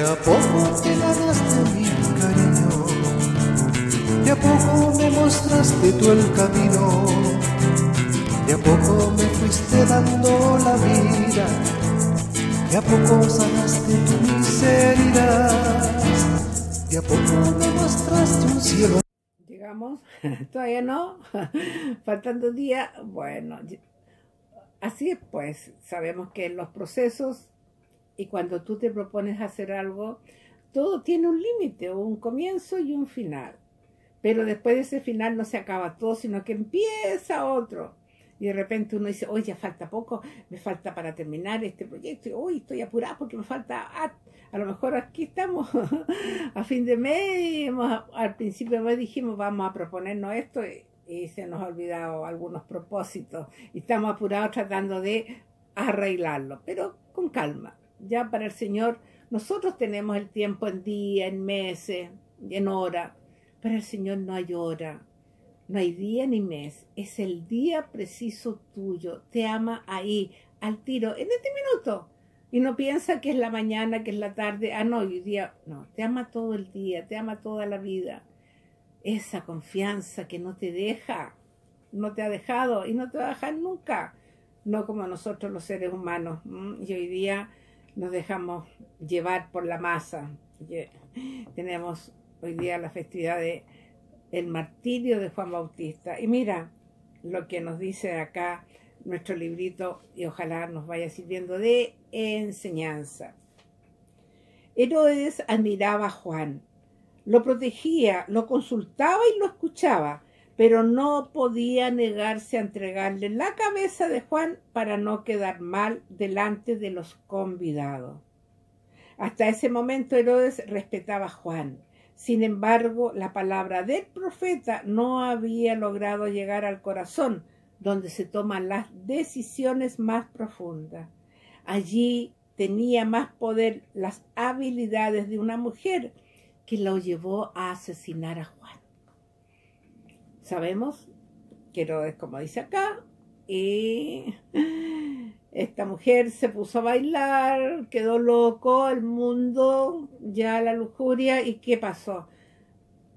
a poco te ganaste mi cariño, de a poco me mostraste tú el camino, de a poco me fuiste dando la vida, de a poco sanaste tu miseria, de a poco me mostraste un cielo. Llegamos, todavía no, faltando días, bueno, así es pues, sabemos que los procesos y cuando tú te propones hacer algo, todo tiene un límite, un comienzo y un final. Pero después de ese final no se acaba todo, sino que empieza otro. Y de repente uno dice, oye, ya falta poco, me falta para terminar este proyecto. Y, uy, estoy apurado porque me falta, a, a lo mejor aquí estamos a fin de mes. al principio mes dijimos, vamos a proponernos esto y se nos ha olvidado algunos propósitos. Y estamos apurados tratando de arreglarlo, pero con calma ya para el Señor, nosotros tenemos el tiempo en día, en meses, en hora. Para el Señor no hay hora, no hay día ni mes. Es el día preciso tuyo. Te ama ahí, al tiro, en este minuto. Y no piensa que es la mañana, que es la tarde. Ah, no, hoy día. No, te ama todo el día, te ama toda la vida. Esa confianza que no te deja, no te ha dejado y no te va a dejar nunca. No como nosotros los seres humanos. Y hoy día nos dejamos llevar por la masa. Tenemos hoy día la festividad de el martirio de Juan Bautista. Y mira lo que nos dice acá nuestro librito y ojalá nos vaya sirviendo de enseñanza. Herodes admiraba a Juan, lo protegía, lo consultaba y lo escuchaba, pero no podía negarse a entregarle la cabeza de Juan para no quedar mal delante de los convidados. Hasta ese momento Herodes respetaba a Juan. Sin embargo, la palabra del profeta no había logrado llegar al corazón, donde se toman las decisiones más profundas. Allí tenía más poder las habilidades de una mujer que lo llevó a asesinar a Juan. Sabemos que es como dice acá, y esta mujer se puso a bailar, quedó loco, el mundo, ya la lujuria, ¿y qué pasó?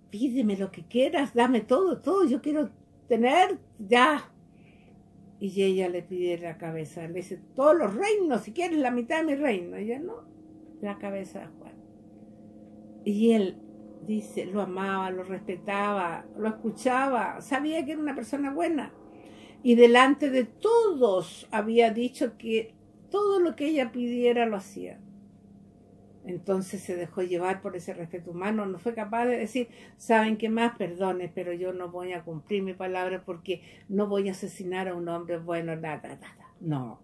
Pídeme lo que quieras, dame todo, todo, yo quiero tener ya. Y ella le pide la cabeza, le dice, todos los reinos, si quieres la mitad de mi reino. Y ella no, la cabeza de Juan. Y él dice, lo amaba, lo respetaba, lo escuchaba, sabía que era una persona buena. Y delante de todos había dicho que todo lo que ella pidiera lo hacía. Entonces se dejó llevar por ese respeto humano, no fue capaz de decir, saben qué más, perdone, pero yo no voy a cumplir mi palabra porque no voy a asesinar a un hombre bueno, nada, nada. No,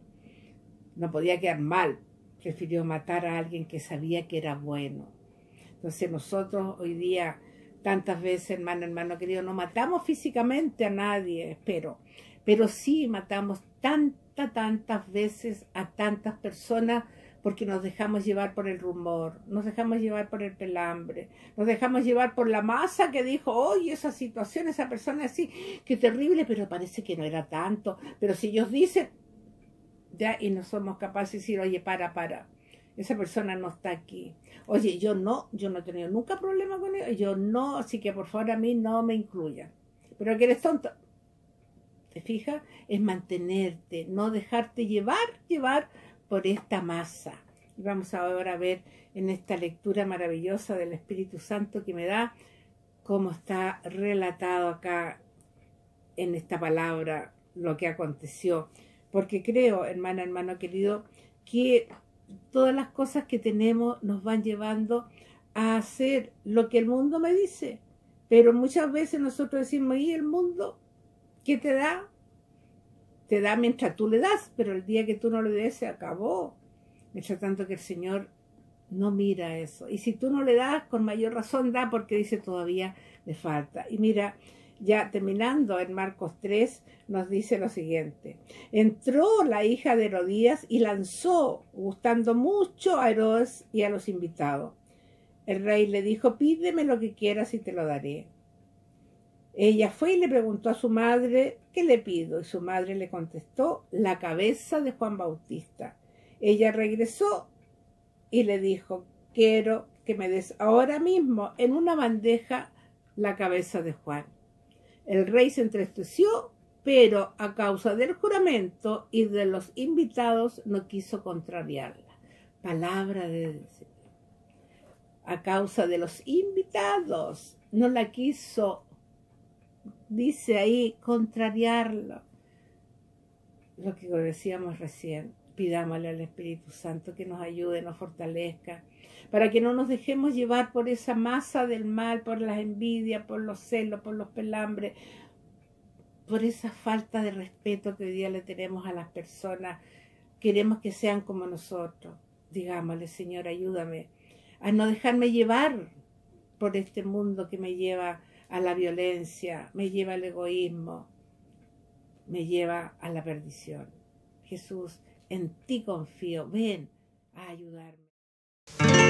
no podía quedar mal, prefirió matar a alguien que sabía que era bueno. Entonces nosotros hoy día, tantas veces, hermano, hermano querido, no matamos físicamente a nadie, espero, pero sí matamos tantas, tantas veces a tantas personas porque nos dejamos llevar por el rumor, nos dejamos llevar por el pelambre, nos dejamos llevar por la masa que dijo, oye, esa situación, esa persona así, qué terrible, pero parece que no era tanto. Pero si ellos dicen, ya, y no somos capaces de decir, oye, para, para, esa persona no está aquí. Oye, yo no, yo no he tenido nunca problema con él, yo no, así que por favor a mí no me incluya. Pero que eres tonto. ¿Te fijas? Es mantenerte, no dejarte llevar, llevar por esta masa. Y vamos ahora a ver en esta lectura maravillosa del Espíritu Santo que me da cómo está relatado acá en esta palabra lo que aconteció. Porque creo, hermana, hermano querido, que todas las cosas que tenemos nos van llevando a hacer lo que el mundo me dice. Pero muchas veces nosotros decimos, ¿y el mundo qué te da? Te da mientras tú le das, pero el día que tú no le des se acabó. Mientras tanto que el Señor no mira eso. Y si tú no le das, con mayor razón da porque dice todavía le falta. Y mira, ya terminando en Marcos 3, nos dice lo siguiente. Entró la hija de Herodías y lanzó, gustando mucho a Herodes y a los invitados. El rey le dijo, pídeme lo que quieras y te lo daré. Ella fue y le preguntó a su madre, ¿qué le pido? Y su madre le contestó, la cabeza de Juan Bautista. Ella regresó y le dijo, quiero que me des ahora mismo en una bandeja la cabeza de Juan. El rey se entristeció, pero a causa del juramento y de los invitados no quiso contrariarla. Palabra de. A causa de los invitados no la quiso, dice ahí, contrariarlo. Lo que decíamos recién, pidámosle al Espíritu Santo que nos ayude, nos fortalezca, para que no nos dejemos llevar por esa masa del mal, por las envidias, por los celos, por los pelambres, por esa falta de respeto que hoy día le tenemos a las personas. Queremos que sean como nosotros. Digámosle, Señor, ayúdame a no dejarme llevar por este mundo que me lleva a la violencia, me lleva al egoísmo, me lleva a la perdición. Jesús, en ti confío. Ven a ayudarme.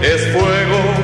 Por fin